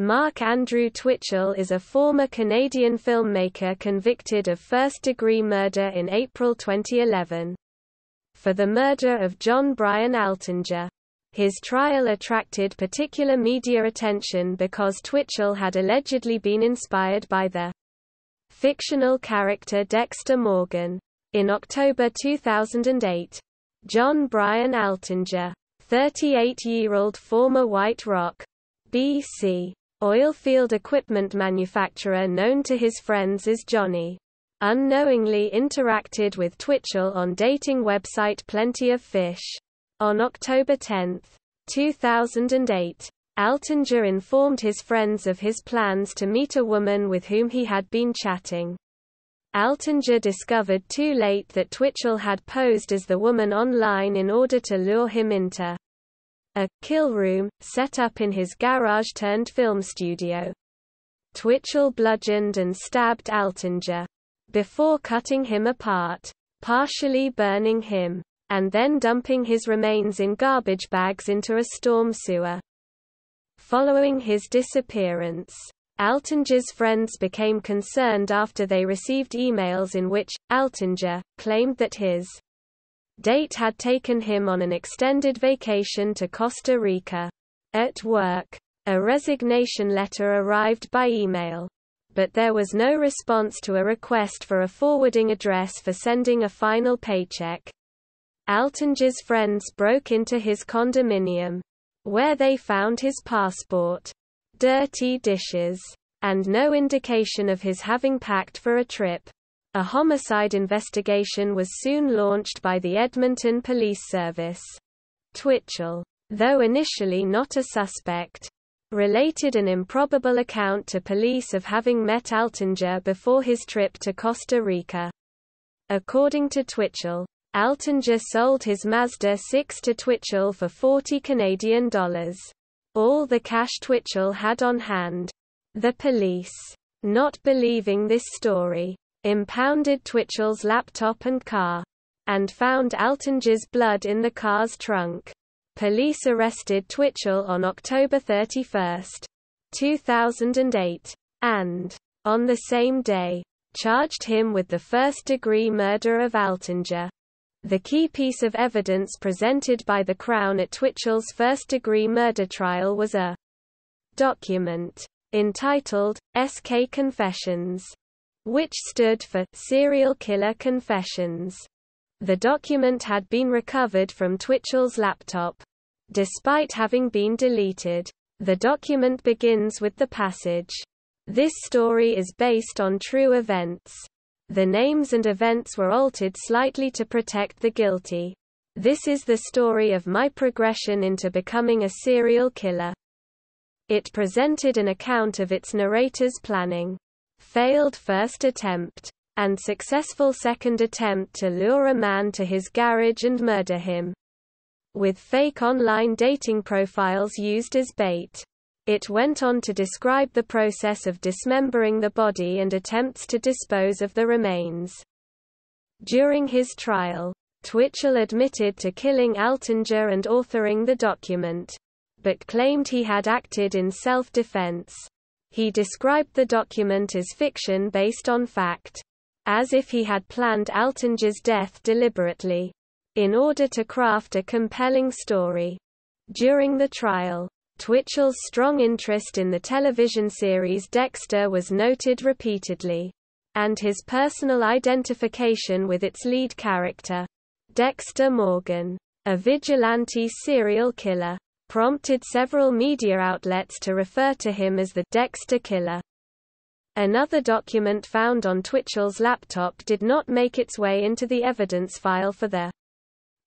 Mark Andrew Twitchell is a former Canadian filmmaker convicted of first-degree murder in April 2011. For the murder of John Brian Altinger. His trial attracted particular media attention because Twitchell had allegedly been inspired by the fictional character Dexter Morgan. In October 2008, John Brian Altinger, 38-year-old former White Rock, BC, oilfield equipment manufacturer known to his friends as Johnny, unknowingly interacted with Twitchell on dating website Plenty of Fish. On October 10, 2008, Altinger informed his friends of his plans to meet a woman with whom he had been chatting. Altinger discovered too late that Twitchell had posed as the woman online in order to lure him into a kill room, set up in his garage-turned-film studio. Twitchell bludgeoned and stabbed Altinger. Before cutting him apart, partially burning him, and then dumping his remains in garbage bags into a storm sewer. Following his disappearance, Altinger's friends became concerned after they received emails in which, Altinger, claimed that his date had taken him on an extended vacation to Costa Rica. At work, a resignation letter arrived by email. But there was no response to a request for a forwarding address for sending a final paycheck. Altinger's friends broke into his condominium where they found his passport, dirty dishes, and no indication of his having packed for a trip. A homicide investigation was soon launched by the Edmonton Police Service. Twitchell, though initially not a suspect, related an improbable account to police of having met Altinger before his trip to Costa Rica. According to Twitchell, Altinger sold his Mazda 6 to Twitchell for 40 Canadian dollars. All the cash Twitchell had on hand. The police, not believing this story, impounded Twitchell's laptop and car, and found Altinger's blood in the car's trunk. Police arrested Twitchell on October 31, 2008, and, on the same day, charged him with the first-degree murder of Altinger. The key piece of evidence presented by the Crown at Twitchell's first-degree murder trial was a document entitled, SK Confessions, which stood for Serial Killer Confessions. The document had been recovered from Twitchell's laptop. Despite having been deleted, the document begins with the passage, This story is based on true events. The names and events were altered slightly to protect the guilty. This is the story of my progression into becoming a serial killer. It presented an account of its narrator's planning, failed first attempt, and successful second attempt to lure a man to his garage and murder him. With fake online dating profiles used as bait. It went on to describe the process of dismembering the body and attempts to dispose of the remains. During his trial, Twitchell admitted to killing Altinger and authoring the document, but claimed he had acted in self-defense. He described the document as fiction based on fact, as if he had planned Altinger's death deliberately, in order to craft a compelling story. During the trial, Twitchell's strong interest in the television series Dexter was noted repeatedly. And his personal identification with its lead character, Dexter Morgan, a vigilante serial killer, prompted several media outlets to refer to him as the Dexter Killer. Another document found on Twitchell's laptop did not make its way into the evidence file for the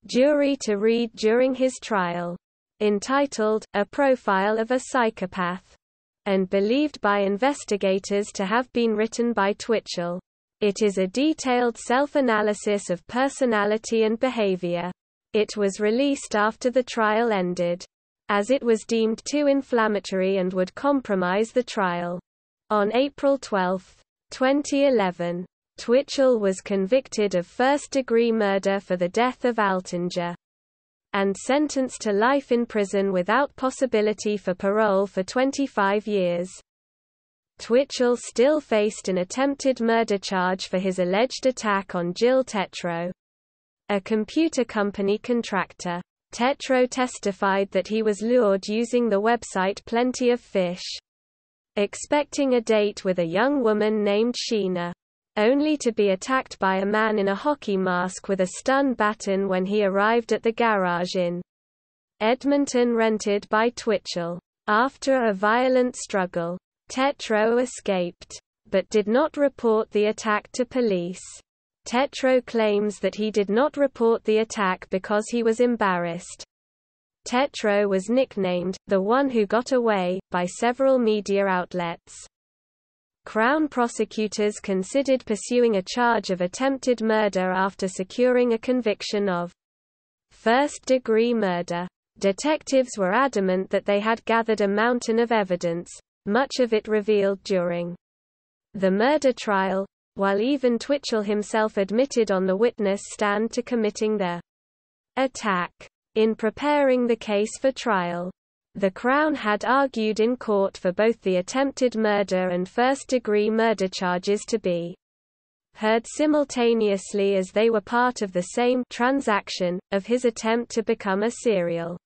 jury to read during his trial entitled, A Profile of a Psychopath, and believed by investigators to have been written by Twitchell. It is a detailed self-analysis of personality and behavior. It was released after the trial ended, as it was deemed too inflammatory and would compromise the trial. On April 12, 2011, Twitchell was convicted of first-degree murder for the death of Altinger. and sentenced to life in prison without possibility for parole for 25 years. Twitchell still faced an attempted murder charge for his alleged attack on Gilles Tetreault. A computer company contractor. Tetreault testified that he was lured using the website Plenty of Fish. Expecting a date with a young woman named Sheena. Only to be attacked by a man in a hockey mask with a stun baton when he arrived at the garage in Edmonton rented by Twitchell. After a violent struggle, Tetreault escaped, but did not report the attack to police. Tetreault claims that he did not report the attack because he was embarrassed. Tetreault was nicknamed, the one who got away, by several media outlets. Crown prosecutors considered pursuing a charge of attempted murder after securing a conviction of first-degree murder. Detectives were adamant that they had gathered a mountain of evidence, much of it revealed during the murder trial, while even Twitchell himself admitted on the witness stand to committing the attack. In preparing the case for trial, the Crown had argued in court for both the attempted murder and first-degree murder charges to be heard simultaneously as they were part of the same transaction, of his attempt to become a serial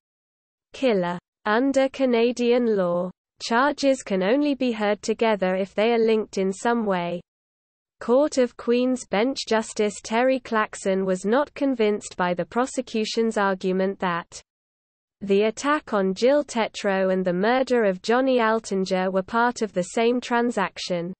killer. Under Canadian law, Charges can only be heard together if they are linked in some way. Court of Queen's Bench Justice Terry Clackson was not convinced by the prosecution's argument that the attack on Gilles Tetreault and the murder of Johnny Altinger were part of the same transaction.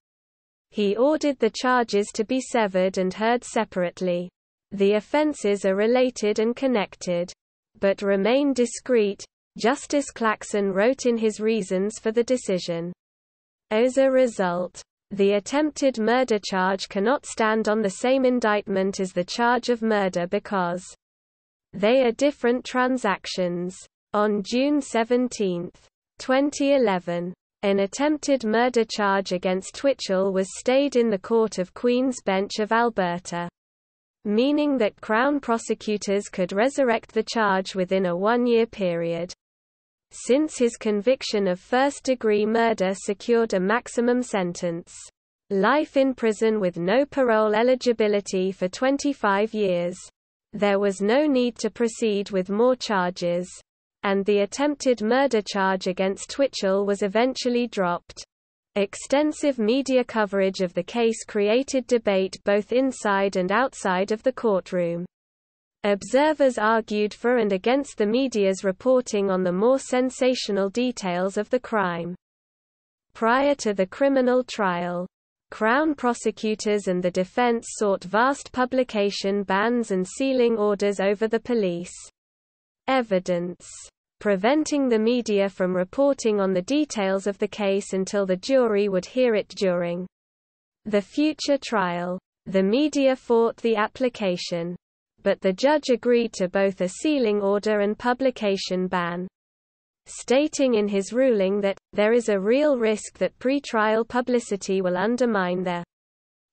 He ordered the charges to be severed and heard separately. The offences are related and connected, but remain discrete, Justice Clackson wrote in his reasons for the decision. As a result, the attempted murder charge cannot stand on the same indictment as the charge of murder because they are different transactions. On June 17, 2011, an attempted murder charge against Twitchell was stayed in the Court of Queen's Bench of Alberta meaning that Crown prosecutors could resurrect the charge within a one-year period since his conviction of first-degree murder secured a maximum sentence. Life in prison with no parole eligibility for 25 years. There was no need to proceed with more charges. And the attempted murder charge against Twitchell was eventually dropped. Extensive media coverage of the case created debate both inside and outside of the courtroom. Observers argued for and against the media's reporting on the more sensational details of the crime. Prior to the criminal trial, Crown prosecutors and the defense sought vast publication bans and sealing orders over the police evidence, preventing the media from reporting on the details of the case until the jury would hear it during the future trial. The media fought the application but the judge agreed to both a sealing order and publication ban. Stating in his ruling that, there is a real risk that pre-trial publicity will undermine the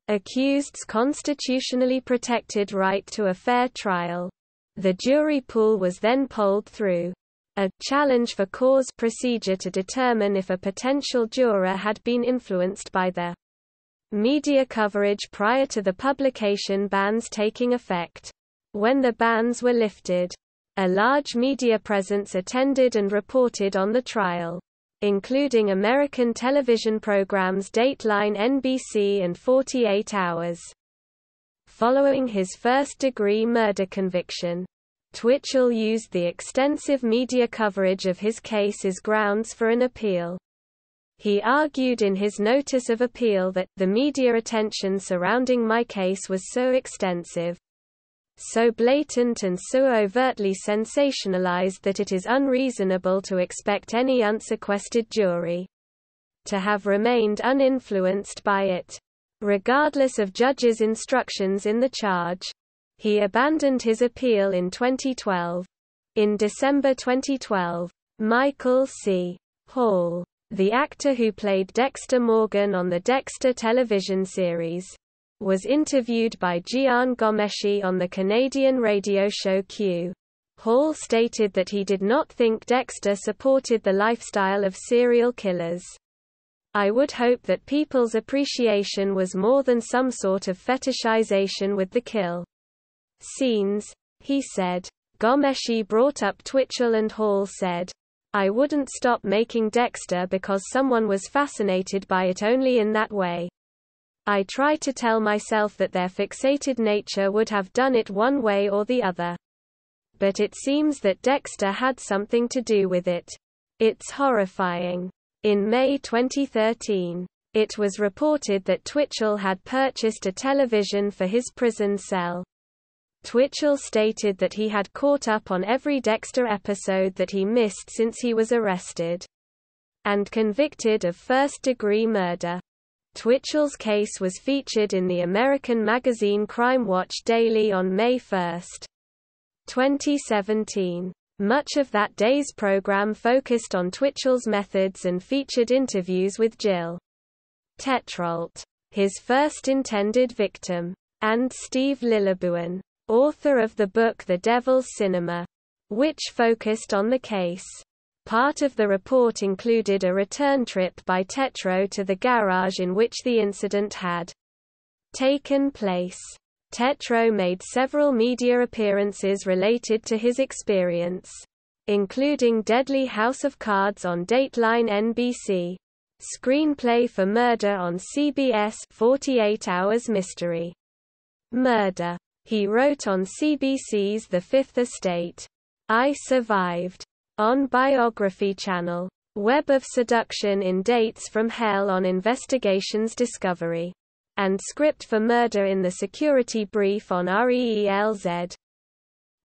accused's constitutionally protected right to a fair trial. The jury pool was then polled through a challenge for cause procedure to determine if a potential juror had been influenced by the media coverage prior to the publication bans taking effect. When the bans were lifted, a large media presence attended and reported on the trial, including American television programs Dateline NBC and 48 Hours. Following his first-degree murder conviction, Twitchell used the extensive media coverage of his case as grounds for an appeal. He argued in his notice of appeal that, the media attention surrounding my case was so extensive, so blatant and so overtly sensationalized that it is unreasonable to expect any unsequestered jury to have remained uninfluenced by it. Regardless of judges' instructions in the charge, he abandoned his appeal in 2012. In December 2012, Michael C. Hall, the actor who played Dexter Morgan on the Dexter television series, was interviewed by Jian Ghomeshi on the Canadian radio show Q. Hall stated that he did not think Dexter supported the lifestyle of serial killers. I would hope that people's appreciation was more than some sort of fetishization with the kill scenes, he said. Ghomeshi brought up Twitchell and Hall said, I wouldn't stop making Dexter because someone was fascinated by it only in that way. I try to tell myself that their fixated nature would have done it one way or the other but it seems that Dexter had something to do with it. It's horrifying. In May 2013, it was reported that Twitchell had purchased a television for his prison cell. Twitchell stated that he had caught up on every Dexter episode that he missed since he was arrested and convicted of first-degree murder. Twitchell's case was featured in the American magazine Crime Watch Daily on May 1. 2017. Much of that day's program focused on Twitchell's methods and featured interviews with Gilles Tetreault, his first intended victim, and Steve Lillebuen, author of the book The Devil's Cinema, which focused on the case. Part of the report included a return trip by Tetreault to the garage in which the incident had taken place. Tetreault made several media appearances related to his experience, including Deadly House of Cards on Dateline NBC, Screenplay for Murder on CBS 48 Hours Mystery, Murder. He wrote on CBC's The Fifth Estate, I Survived, on Biography Channel, Web of Seduction in Dates from Hell on Investigations Discovery and script for murder in the security brief on REELZ.